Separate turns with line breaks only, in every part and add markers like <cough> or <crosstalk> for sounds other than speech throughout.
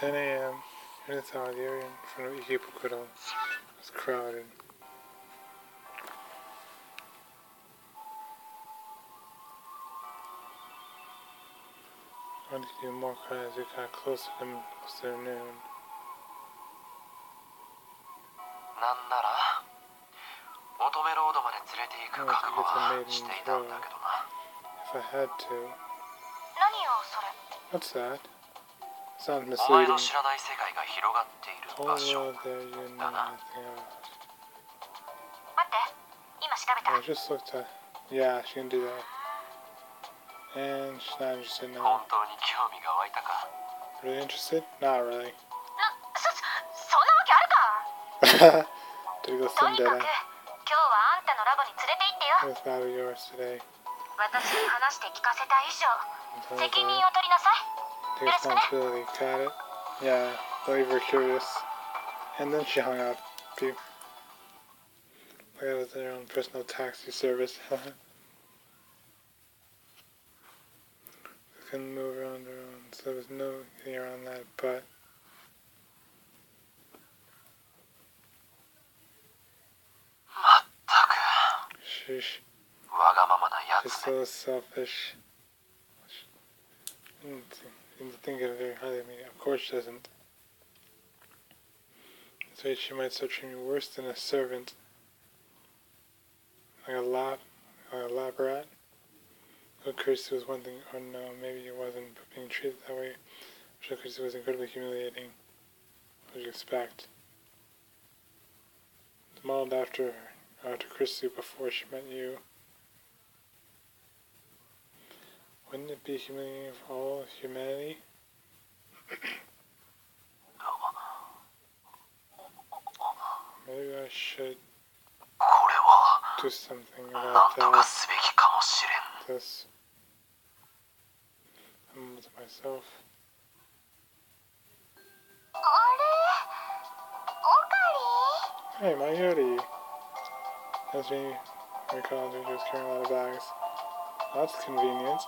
10 a.m. in the town, the area in front of Ikebukuro was crowded. I wanted to do more crowded as we got closer to closer to noon.
なんなら乙女ロードまで連れて行く覚悟はしていたんだけどな
If I had to.
何よそれ
What's that? Sounds
お前
misleading.
の知らない世界が広がっている
Oh,
場所
there nothing about.
待って今調べた
I just looked at. Yeah, she can do that. And she's not interested
本
now.
当に興味が湧いたか
Really interested? Not really.
なそそんなわけあるか
Did go
とにかく
Cinderella?
今日はあんたのラボに連れて行ってよ
This battle yours today.
私に話して聞かせた以上責任を取りなさい
Responsibility. Got it. Yeah, though were curious. And then she hung up. Beep. Way out their own personal taxi service. <laughs> couldn't move around their own, so there was no getting around that, but. She's so selfish. She didn't seem to think of very highly of me. Of course she doesn't. Way she might start treating me worse than a servant. Like a lap, like a lap rat. But Kurisu was one thing, or no, maybe it wasn't, but being treated that way, sure Kurisu was incredibly humiliating. What would you expect? Modeled after after Christy before she met you. Wouldn't it be humiliating for all of humanity? Maybe I should do something about that. This. I'm with myself. Hey, Mayuri! That's me. My college just carrying a lot of bags. That's convenient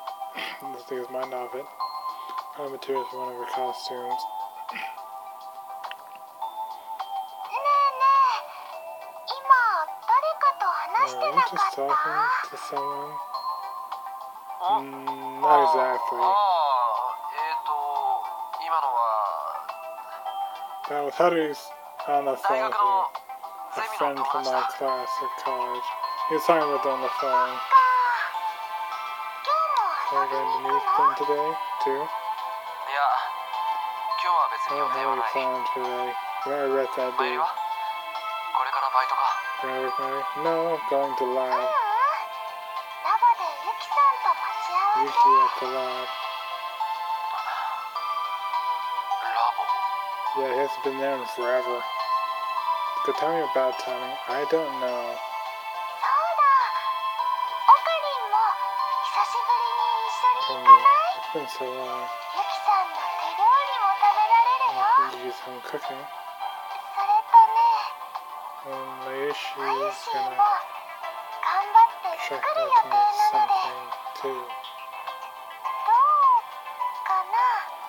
this thing is my novel. Materials for one of her costumes. Are
you
just talking to someone? Mm, not exactly. That was Haru's on the phone
from
a friend from my class college. He was talking with on the phone.
今
Are
日
you
も
going to meet them today, too?
いや今日は別
I
に予
don't
定
have
は
any
ない
plans today. You might regret that,
帰り
dude.
はこれからバイトか
Can I work my No, going to
う
lab.
んラボでユキさんと待ち合わ
Yuki
せ
at the lab.
ラボ
Yeah, he hasn't been there in forever. Good timing or bad timing? I don't know.
く
んさんは
ゆきさんの手料理も食べられるよ
ゆきさんクッキン
それとね
and
Mayushii
is gonna check out
And
make something too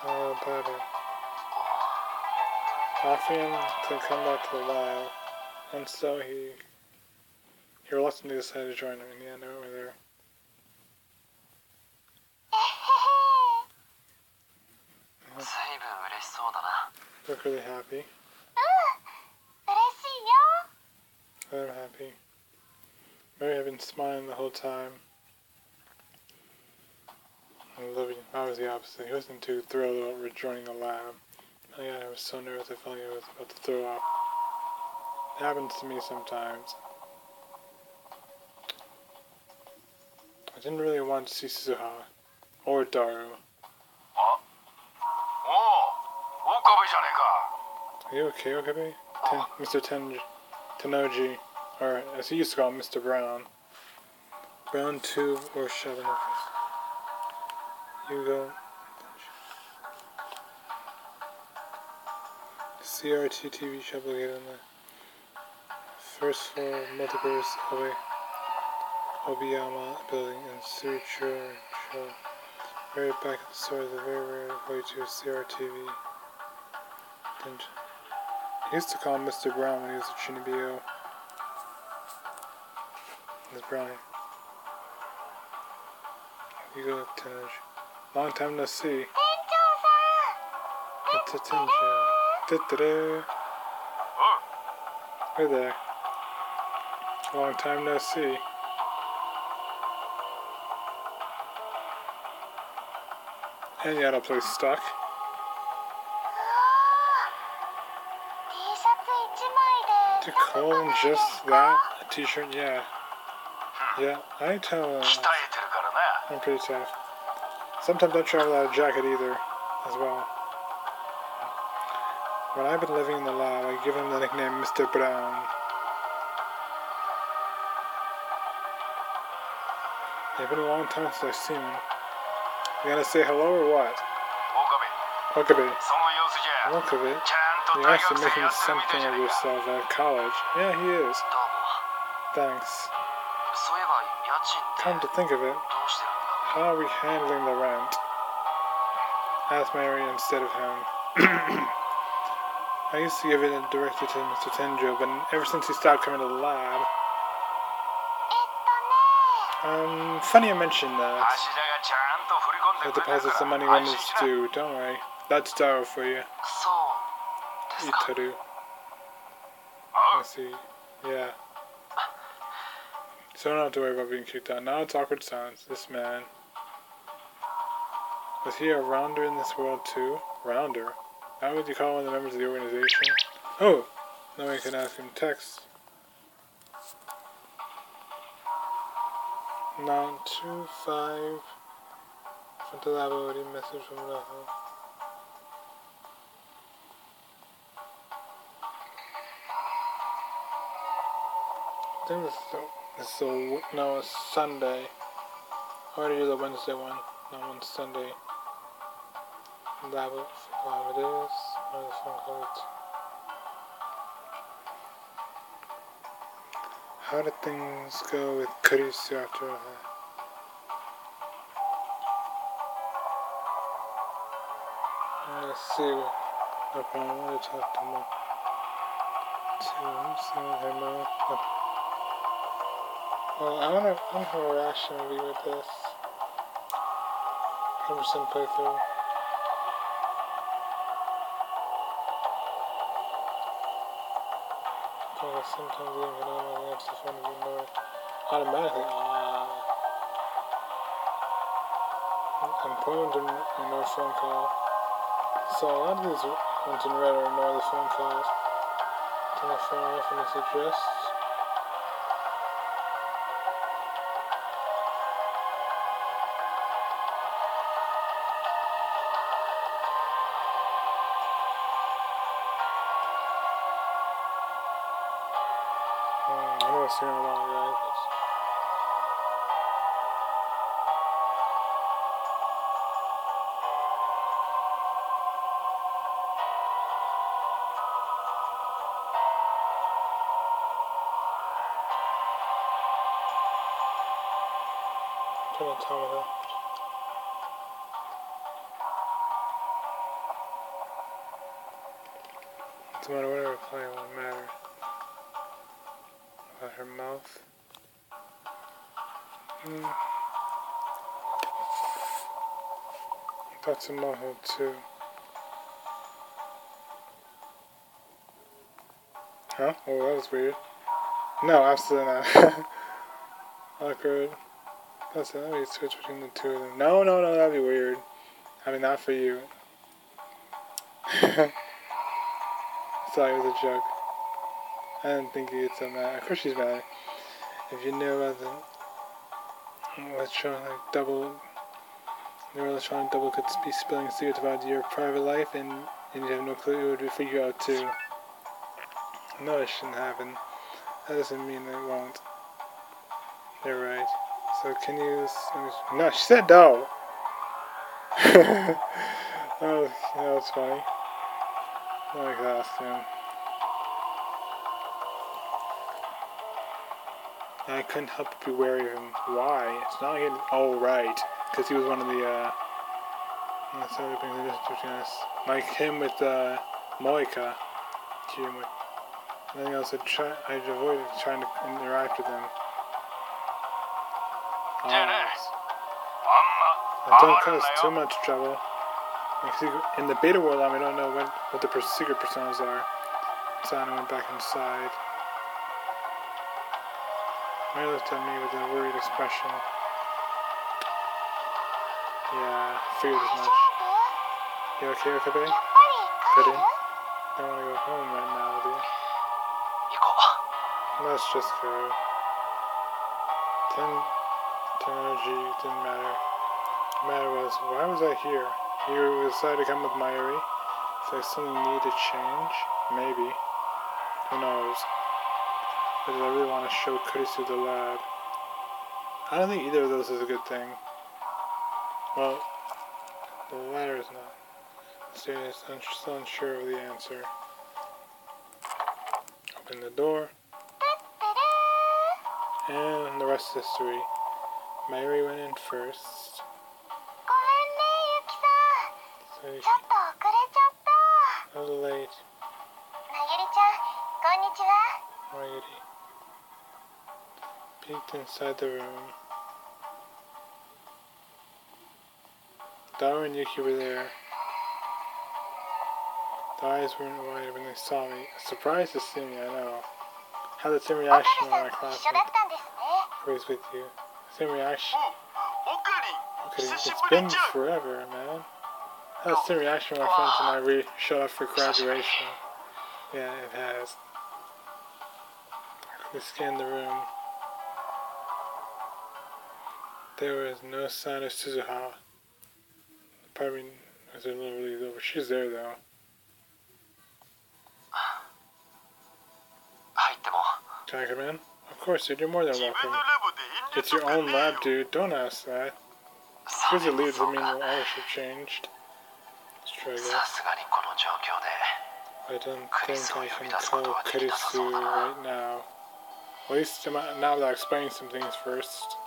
how about it offer to come back to the wild and so he he reluctantly decided to join him and yeah no we're there look really happy. I'm happy. Mary had been smiling the whole time. I was the opposite. He wasn't too thrilled about rejoining the lab. I yeah, I was so nervous I felt like I was about to throw up. It happens to me sometimes. I didn't really want to see Suzuha or Daru.
What? Oh,
are you okay, Okabe? Ten, Mr. Ten, Tennouji, or as he used to call him, Mr. Braun. Braun Tube or Shadow You go. CRT TV shop located on the first floor of Multiverse Obe, Obiyama building in Suichiro. Right back at the store is a very rare way to CRTV. He used to call him Mr. Braun when he was at Shinibio. Mr. Brownie. You go to Long time no see. It's a Tennouji. Hey there. Long time no see. And yet I'll play Stuck. home just that T-shirt, yeah. Yeah I tell
uh,
I'm pretty tough. Sometimes I travel without a jacket either as well. When I've been living in the lab. I give him the nickname Mr. Braun. It's been a long time since I've seen him. You gonna say hello or what?
Okabe Okabe Okabe
you're actually making something of yourself at college. Yeah, he is. Thanks. Come to think of it, how are we handling the rent? Asked Mary instead of him. <clears throat> I used to give it directly to Mr. Tennouji, but ever since he stopped coming to the lab. Um, funny you mentioned that. I deposit some money when it's due, don't worry. That's Daru for you. Itaru. I see. Yeah. So I don't have to worry about being kicked out. Now it's awkward silence. This man. Was he a rounder in this world too? Rounder? How would you call one of the members of the organization? Oh! Now we can ask him text. Nine two five. Frontal message from Rahul. I think is the, is the, no, it's Sunday. I already did the Wednesday one. That one's Sunday. Lab, lab it is. How did things go with Kurisu after that? Let's see. No problem. To talk to him. To see what him. Well, I wanna, I wanna have a reaction movie with this. 100% playthrough. Sometimes even when I'm on apps, I find it more automatically. Ah. Employment and ignore phone call. So a lot of these ones in red are ignore the phone calls. Turn the phone off when it's addressed. I know it's been a long but turn the timer. Doesn't matter whatever play it won't matter. About her mouth. Hmm. That's a moho too. Huh? Oh, that was weird. No, absolutely not. <laughs> Awkward. That's it. Let me switch between the two of them. No, no, no, that'd be weird. I mean, not for you. <laughs> Sorry, it was a joke. I don't think it's a so. Of course she's mad. If you knew about the electronic double, your electronic double could be spilling secrets about your private life, and, and you have no clue, it would you out too. No, it shouldn't happen. That doesn't mean it won't. You're right. So can you? No, she said no. that, was, <laughs> oh, that was funny. I like costume. And I couldn't help but be wary of him. Why? It's not like it, oh right, because he was one of the uh, one of the other things that is between us. Like him with uh, Moeka. Nothing else. I try. I avoided trying to interact with them. Oh, don't cause too much trouble. In the beta world, we don't know what, what the secret personas are. So I went back inside. Mary looked at me with a worried expression. Yeah, figured as much. You okay, Okabe? Good in? I want to go home right now with you. Let's just go. Ten, energy didn't matter. The matter was, why was I here? You decided to come with Mayuri? So I suddenly need to change? Maybe. Who knows? Did I really want to show Kurisu the lab? I don't think either of those is a good thing. Well, the latter is not. Is still unsure of the answer. Open the door. And the rest is history. Mary went in first. So she, a little late. Mayuri peeked inside the room. Daru and Yuki were there. The eyes weren't wide when they saw me. Surprised to see me, I know. Had the same reaction when my classmate was with you. Same reaction. Okay, it's been forever, man. Had the same reaction when my friends and I re showed up for graduation. Yeah, it has. We scanned the room. There was no sign of Suzuha. Probably was a little really over. She's there though. Can I come in? Of course, dude. You're more than welcome. It's your own lab, dude. Don't ask that. Because it leaves I mean your ownership changed. Let's try this. I don't think I can call Kurisu right now. At least now that I explain some things first.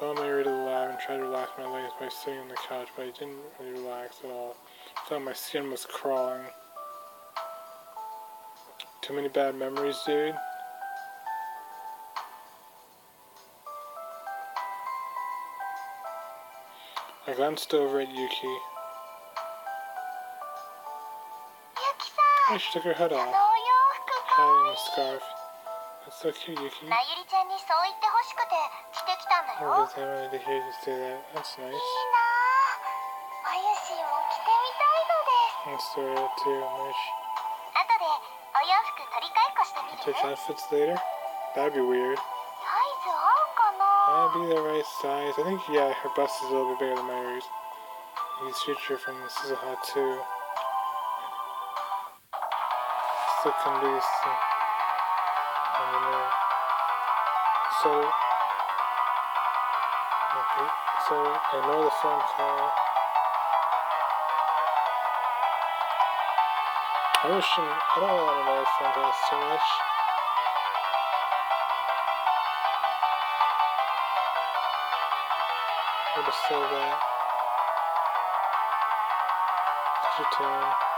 Found my way to the lab and tried to relax my legs by sitting on the couch, but I didn't really relax at all. I thought my skin was crawling. Too many bad memories, dude. I glanced over at Yuki. Oh, she took her hood off, hiding the scarf. That's so cute, Yuki.
なゆりちゃんにそう言ってほしくて着てきたんだよ
I guess I wanted to hear you say that. That's
いい
nice.
なあまゆしも着てみたいのです
That's the too much.
後でお洋服取り替えっこしてみる
Take outfits later? That'd be weird.
サイズ合うかな
That'd be the right size. I think, yeah, her bust is a little bit bigger than Mary's. He's future from Suzuha too. Still can be some. I don't know. So. Okay, so ignore the phone call. I wish I don't want to know the phone calls too much. I'll just say that. It's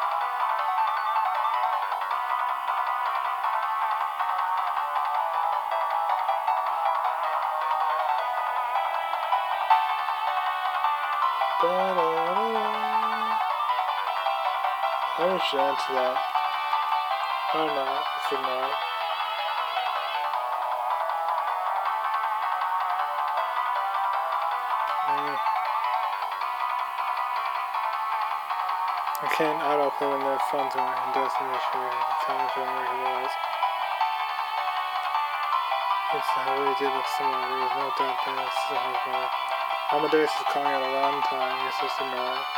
I you answer that. Or not, if you're not. Mm. I can't autoplay when their phones are in destination and tell me where it was. It's how we did with someone. There was no doubt that this is how it Amadeus is calling at a wrong time. You're supposed to know.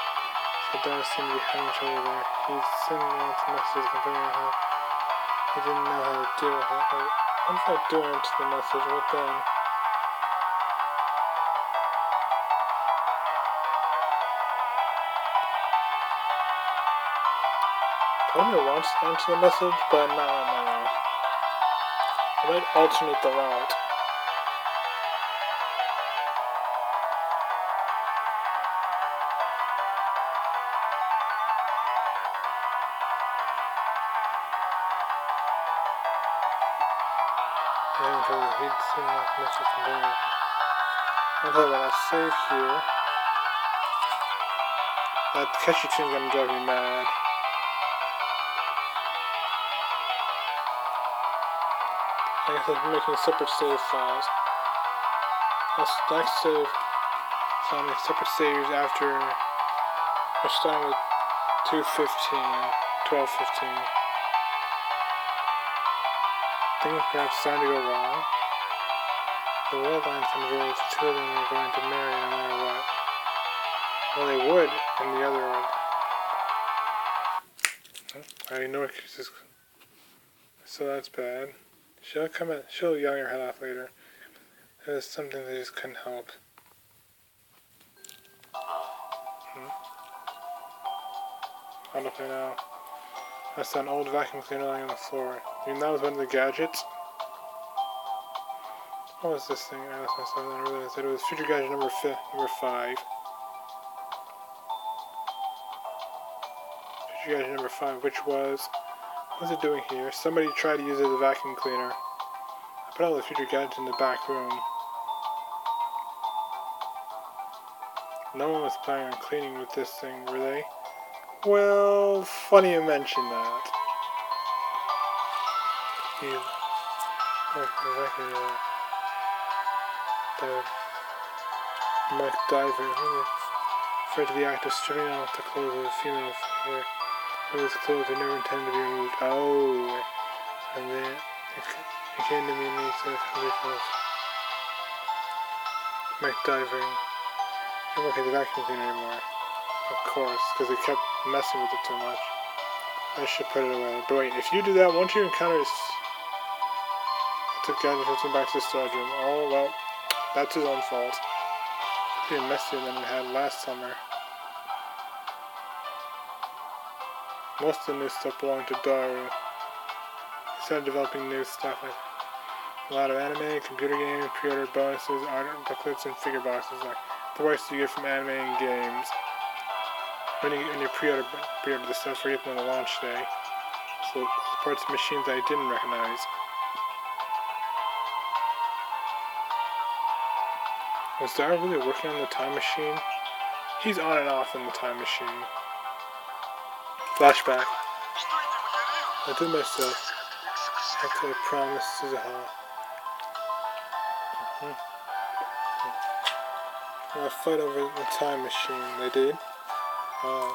So don't seem to be having trouble there. He's sending out some messages confirming how he didn't know how to deal with it. Like, what if I do answer the message? What then? Me wants to answer the message, but not right now. I might alternate the route. To read I'm talking about a save here. That catchy tune's gonna drive me mad. I guess I'm making separate save files. I'll next save so make separate saves after we're starting with 215, 1215. Things perhaps starting to go wrong. The world lines converge, two of them are going to marry no matter what. Well, they would in the other one. I know this so that's bad. She'll come in, she'll yell your head off later. It was something that just couldn't help. Hmm? I don't know now. That's an old vacuum cleaner lying on the floor. You mean that was one of the gadgets? What was this thing? I asked myself and I realized that it was future gadget number, fi number 5. Future gadget number 5, which was... What's it doing here? Somebody tried to use it as a vacuum cleaner. I put all the future gadgets in the back room. No one was planning on cleaning with this thing, were they? Well, funny you mention that. You, oh, the Mike Diver, afraid to the act of stripping off the clothes of a female figure. Those clothes are never intended to be removed. Ah, oh, and then it, it came to me and he said, Mike diving. I'm working the vacuum cleaner anymore. Of course, because they kept messing with it too much. I should put it away. But wait, if you do that, won't you encounter... Took Gadget 15 back to the storage room. Oh, well, that's his own fault. It's even messier than it had last summer. Most of the new stuff belonged to Daru. He started developing new stuff like a lot of anime, computer games, pre-order bonuses, art booklets, and figure boxes like the rights you get from anime and games. When you, when you pre-order, pre-order the stuff, for you on the launch day. So parts of machines I didn't recognize. Was Daru really working on the time machine? He's on and off in the time machine. Flashback. I did myself. I could have promised Suzuha. Mm -hmm. I fight over the time machine. They did. Uh,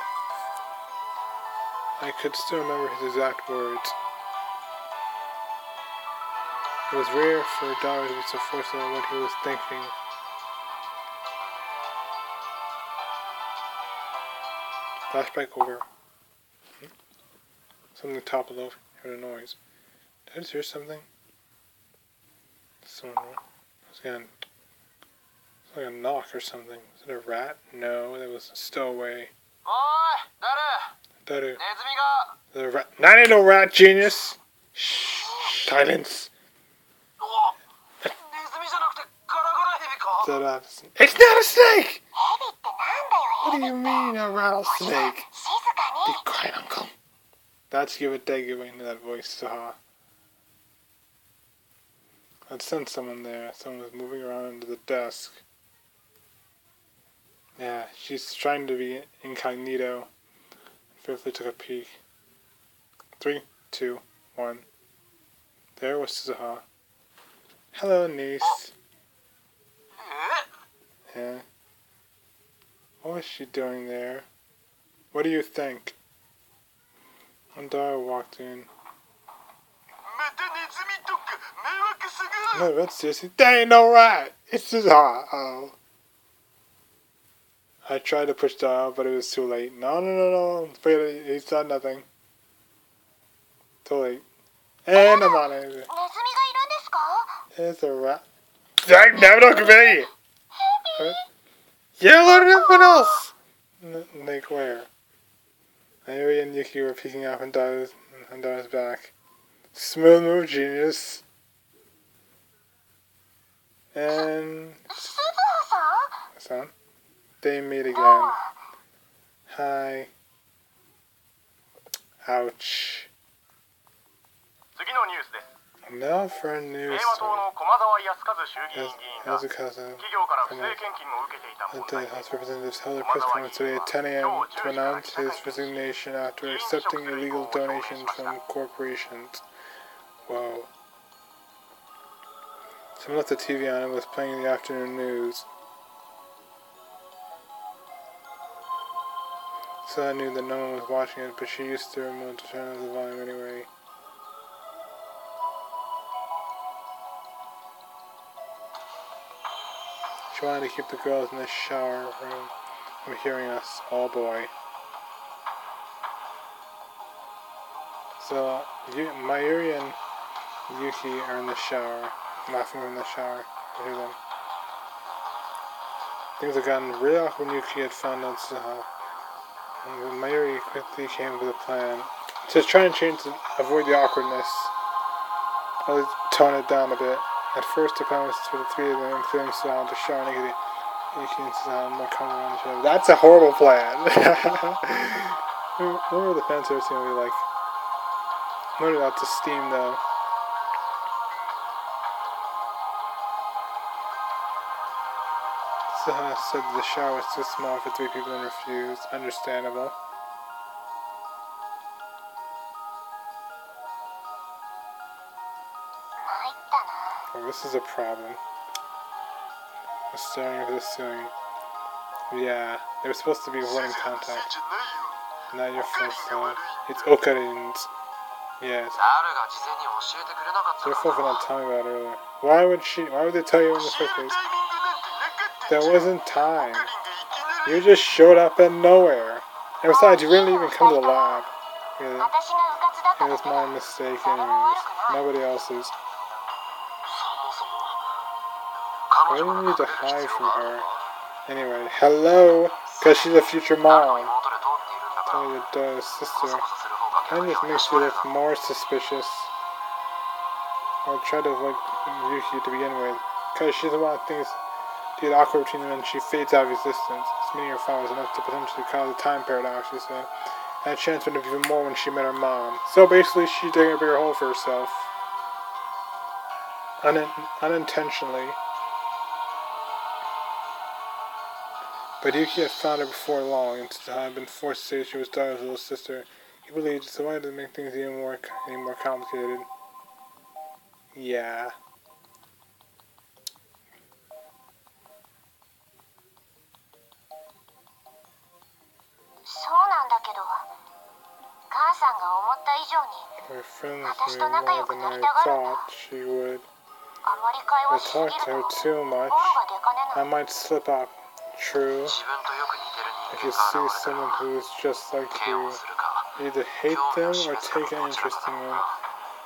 I could still remember his exact words. It was rare for Daru to be so forceful on what he was thinking. Flashback over. Something top of the heard a noise. Did I just hear something? Someone was again. It's like a knock or something. Was it a rat? No, that was a stowaway.
Ah, Oi,
Daru. The rat. That ain't no rat, genius. Shh. Silence. It's not a snake! What do you mean, a rattlesnake? Be quiet, Uncle. That's give it day giving that voice to her. I'd sent someone there. Someone was moving around under the desk. Yeah, she's trying to be incognito. Fearfully took a peek. Three, two, one. There was Suzuha. Hello, niece. Yeah. What was she doing there? What do you think? When Daru walked in. No, that's Sissy. That ain't no right. It's just hot. Oh. Uh, I tried to push Daru, but it was too late. No, no, no, no. Forget it. He said nothing. Too late. And I'm on it. It's a rat. Zach, never look at me! Yeah, load everyone else! Like where? Naomi and Yuki were peeking out and Dara's back. Smooth move, genius. And... Son? They meet again. Hi. Ouch. Now for news
平和党の駒沢康和衆議 院
as,
議員が
as a cousin
企業から不正献金を受けていた
The
問
State
題
House Representatives held a press conference today at 10 a.m. to announce his resignation after accepting illegal donations from corporations. Whoa. Someone left the TV on and was playing the afternoon news. So I knew that no one was watching it, but she used the remote to turn up the volume anyway. Wanted to keep the girls in the shower room from hearing us. Oh boy. So, you, Mayuri and Yuki are in the shower, laughing in the shower. I hear them. Things had gotten real awkward when Yuki had found out. And Mayuri quickly came up with a plan. to try and change, to avoid the awkwardness. I'll tone it down a bit. At first, the plan was for the three of them, including Saha, to on each. That's a horrible plan! <laughs> what were the fan service going to be like? Loaded out to Steam though. Saha said the shower was too small for three people and refused. Understandable. This is a problem. I'm staring at the ceiling. Yeah, they were supposed to be avoiding contact. Not your first time. It's Okarin's. Yeah.
Your
fault for not telling about earlier. Why would she? Why would they tell you in the first place? There wasn't time. You just showed up out of nowhere. And besides, you didn't even come to the lab.
Yeah.
It was my mistake, anyways. Nobody else's. Why do
we
need to hide from her? Anyway, hello? Because she's a future mom. Tell your
uh,
sister. Kind of makes
me
look more suspicious. I'll try to avoid Yuki to begin with. Because she's the one that thinks the Aqua routine and she fades out of existence. It's meeting her father was enough to potentially cause a time paradox, she said. And a chance would have even more when she met her mom. So basically, she dug a bigger hole for herself. Un- unintentionally. But Yuki had found her before long, and since I had been forced to say she was Daru's little sister, he believed so why to make things even more any more complicated. Yeah. My friends
was
more than I thought she would. I talked to her too much. I might slip up true. If you see someone
who
is just like you, either hate them or take an interest in them.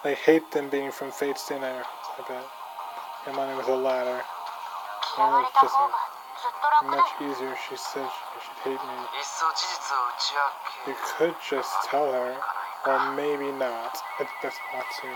I hate them being from Fate's Dinner, I bet. And money was the latter.
Mine was just
much easier. She said she, she'd hate me. You could just tell her, or maybe not. It's best not to.